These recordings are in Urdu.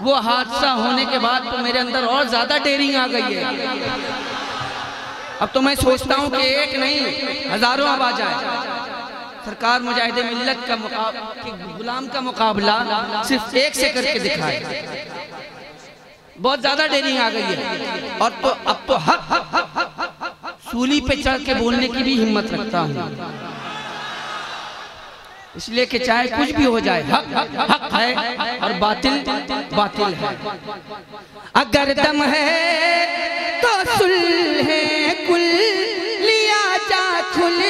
وہ حادثہ ہونے کے بعد تو میرے اندر اور زیادہ ڈیرنگ آ گئی ہے۔ اب تو میں سوچتا ہوں کہ ایک نہیں، ہزاروں اب آ جائے۔ سرکار مجاہد ملت کا غلام کا مقابلہ صرف ایک سے کر کے دکھائے۔ بہت زیادہ ڈیرنگ آ گئی ہے۔ اور تو اب تو حق، سولی پہ چڑھ کے بولنے کی بھی ہمت رکھتا ہوں۔ اس لیے کہ چاہے کچھ بھی ہو جائے، حق حق ہے اور باطل باطل ہے۔ اگر دم ہے تو سلح کل لیا جا کھل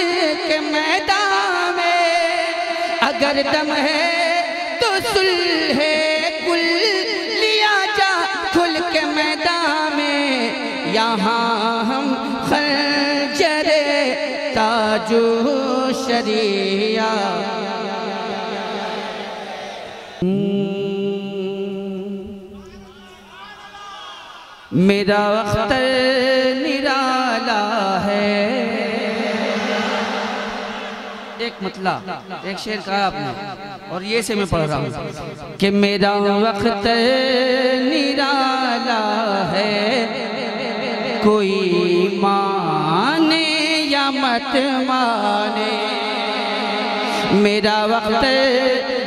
کے میدان میں۔ اگر دم ہے تو سلح کل لیا جا کھل کے میدان میں۔ یہاں ہم خنجر تاجو شریعہ۔ میرا وقت نرالا ہے۔ ایک مطلع، ایک شعر کہا آپ نے، اور یہ سے میں پڑھ رہا ہوں کہ میرا وقت نرالا ہے۔ کوئی مانے یا مت مانے۔ میرا وقت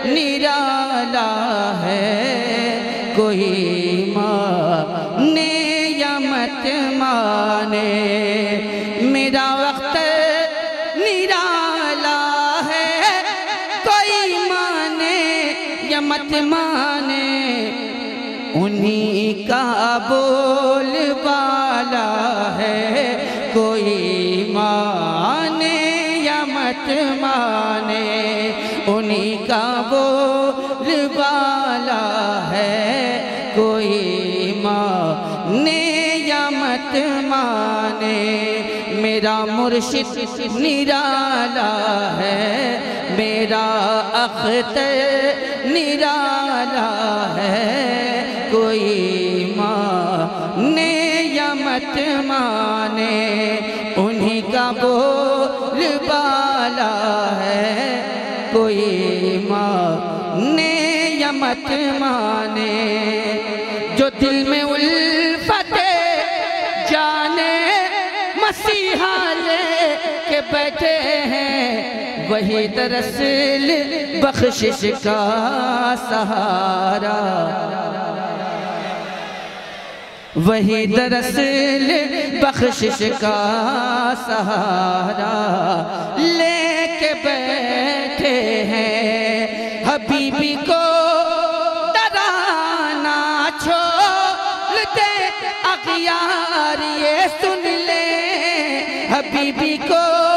نرالا ہے۔ کوئی مانے یا مت مانے۔ میرا وقت نرالا ہے۔ کوئی مانے یا مت مانے۔ انہی کا بول بالا۔ ہے کوئی مانے یا مت مانے، انہی کا بول بالا ہے۔ کوئی مانے یا مت مانے، میرا مرشد نرالا ہے۔ میرا اختر نرالا ہے۔ کوئی مانے یا مت مانے بول بالا ہے۔ کوئی مانے یا مت مانے، جو دل میں الفت جانے، مسیحا لے کے بیٹھے ہیں۔ وہی دراصل بخشش کا سہارا۔ وہی دراصل بخشش کا سہارا لے کے بیٹھے ہیں حبیبی کو ڈرانا چھوڑ دے اغیار یہ سن لے حبیبی کو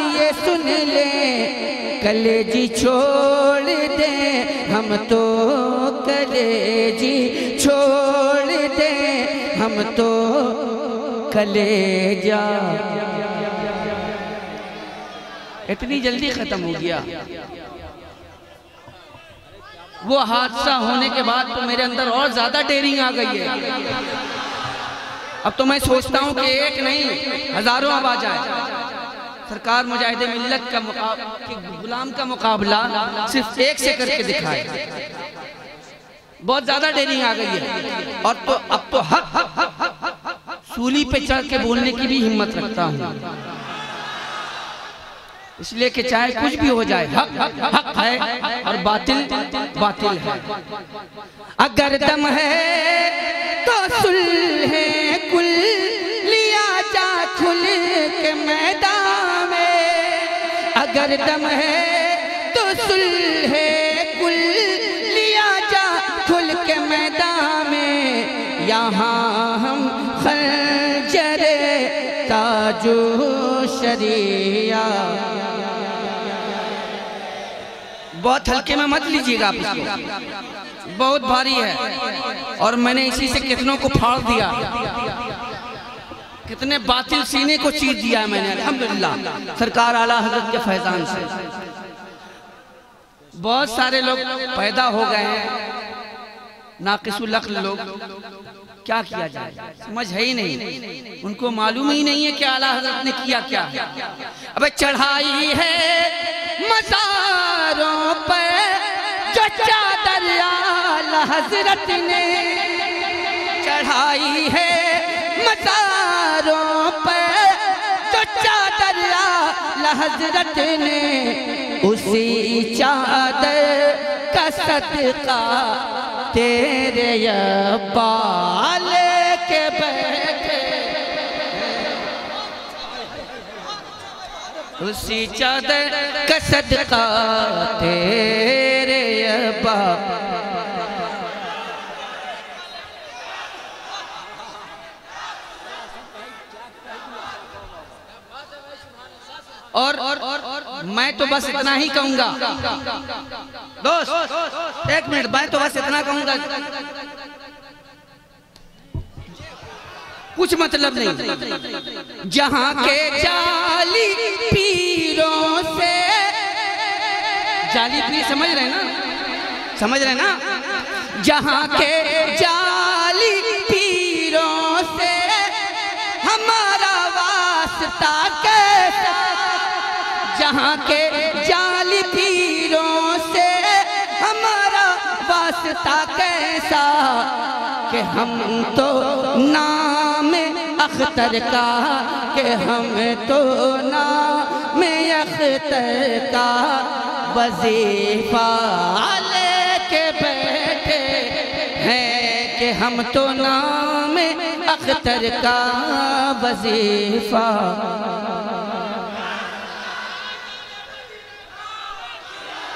یہ سن لے، کلیجی چھوڑ دے، ہم تو کلیجی چھوڑ دے، ہم تو کلیجا۔ اتنی جلدی ختم ہو گیا۔ وہ حادثہ ہونے کے بعد تو میرے اندر اور زیادہ ڈیرنگ آ گئی ہے۔ اب تو میں سوچتا ہوں کہ ایک نہیں، ہزاروں اب آ جائے سرکار مجاہد ملت کا غلام کا مقابلہ صرف ایک سے کر کے دکھائے۔ بہت زیادہ ڈیرنگ آ گئی ہے۔ اور تو اب تو حق، سولی پہ چڑھ کے بولنے کی بھی ہمت رکھتا ہوں۔ اس لیے کہ چاہے کچھ بھی ہو جائے، حق حق ہے اور باطل باطل ہے۔ اگر دم ہے تو سلح کل لیا جا کھل کے میدان۔ اگر دم ہے تو سلح کل لیا جا کھل کے میدان میں۔ یہاں ہم خنجر تاجو شریعہ۔ بہت ہلکے میں مت لیجیے گا آپ اس کو۔ بہت بھاری ہے۔ اور میں نے اسی سے کتنوں کو پھاڑ دیا۔ کتنے باطل سینے کو چیر دیا ہے میں نے، الحمدللہ۔ سرکار اعلیٰ حضرت کے فیضان سے۔ بہت سارے لوگ پیدا ہو گئے ہیں۔ ناقص العقل لوگ۔ کیا کیا جائے؟ سمجھ ہے ہی نہیں۔ ان کو معلوم ہی نہیں ہے کہ اعلیٰ حضرت نے کیا کیا اب چڑھائی ہے مزاروں چچا دریا حضرت نے چڑھائی ہے۔ مزاروں پر چچا دریا حضرت نے، اسی چادر کا صدقہ تیرے بال کے بیٹھے۔ اسی چادر کا صدقہ تیرے باپ اور میں تو بس اتنا ہی کہوں گا۔ دوست، ایک منٹ، میں تو بس اتنا کہوں گا۔ کچھ مطلب نہیں۔ جہاں کے جالی پیروں سے۔ جالی پیر، سمجھ رہے نا؟ سمجھ رہے نا؟ جہاں کے جالی پیروں سے ہمارا واسطہ جہاں کے جالی پیروں سے ہمارا واسطہ کیسا کہ ہم تو نام اختر کا، کہ ہم تو نام اختر کا وظیفہ لے کے بیٹھے ہیں کہ ہم تو نام اختر کا وظیفہ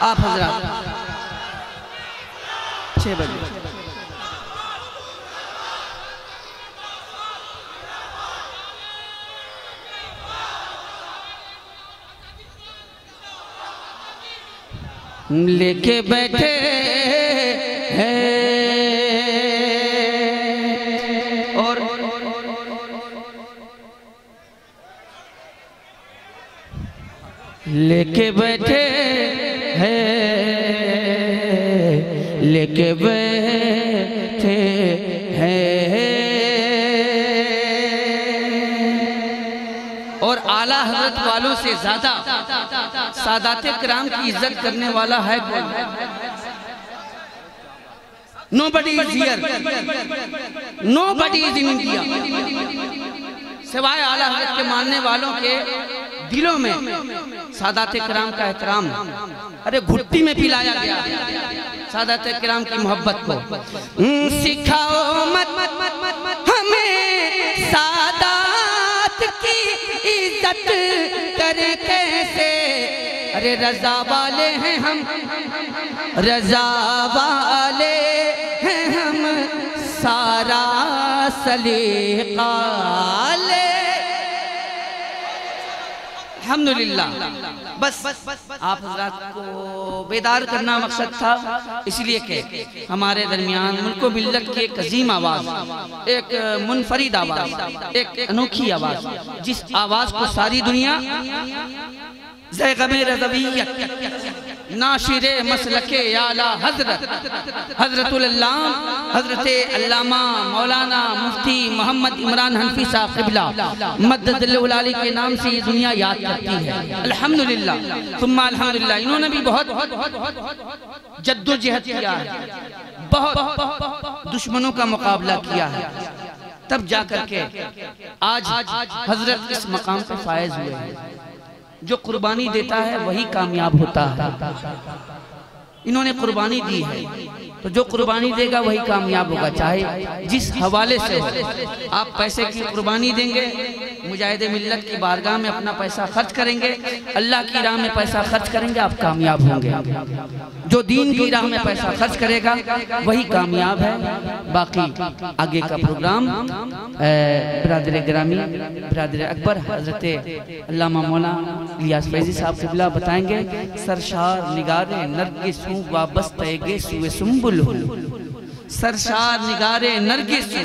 آپ حضرات چھ بجے۔ لے کے بیٹھے ہیں۔ اور لے کے بیٹھے ہیں لے کے بیٹھے ہیں۔ اور اعلیٰ حضرت والوں سے زیادہ سادات کرام کی عزت کرنے والا ہے کوئی نو بڈی از ہیر نو بڈی از ان انڈیا سوائے اعلیٰ حضرت کے ماننے والوں کے دلوں میں سادات کرام کا احترام۔ ارے، گھٹی میں پلایا گیا۔ سادات کرام کی محبت کو۔ سکھاؤ مت، ہمیں سادات کی عزت کریں کیسے؟ ارے، رضا والے ہیں ہم۔ رضا والے ہیں ہم۔ سارا سلیقہ لے۔ الحمدللہ. بس آپ حضرات کو بیدار کرنا مقصد تھا، اس لیے کہ ہمارے درمیان ملک و ملت کی ایک عظیم آواز، ایک منفرد آواز، ایک انوکھی آواز، جس آواز کو ساری دنیا زیغم رضویت ناشر مسلک اعلیٰ حضرت حضرت اللہ حضرت علامہ مولانا مفتی محمد عمران حنفی صاحب قبلہ، مدد العلالی کے نام سے یہ دنیا یاد کرتی ہے۔ الحمدللہ۔ ثم الحمدللہ۔ انہوں نے بھی بہت جد و جہد کیا ہے۔ بہت دشمنوں کا مقابلہ کیا ہے۔ تب جا کر کے آج حضرت اس مقام پہ فائز ہوئے ہیں۔ جو قربانی دیتا ہے وہی کامیاب ہوتا ہے۔ انہوں نے قربانی دی ہے۔ تو جو قربانی دے گا وہی کامیاب ہوگا۔ چاہے جس حوالے سے آپ پیسے کی قربانی دیں گے مجاہد ملت کی بارگاہ میں اپنا پیسہ خرچ کریں گے، اللہ کی راہ میں پیسہ خرچ کریں گے، آپ کامیاب ہوں گے۔ جو دین کی راہ میں پیسہ خرچ کرے گا، وہی کامیاب ہے۔ باقی آگے کا پروگرام برادر گرامی، برادر اکبر، حضرت علامہ مولا الیاس فیضی صاحب قبلہ بتائیں گے سرشار نگارے نرگسوں وابستہ گیسوے سنبل ہوں۔ سرشار نگارے نرگسوں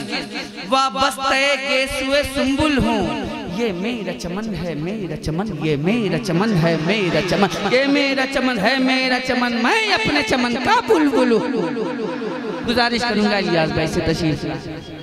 وابستہ گیسوے سنبل ہوں۔ یہ میرا چمن ہے، میرا چمن، یہ میرا چمن ہے، میرا چمن، یہ میرا چمن ہے، میرا چمن، میں اپنے چمن کا بلبل گزارش کروں گا الیاس بھائی سے تشریف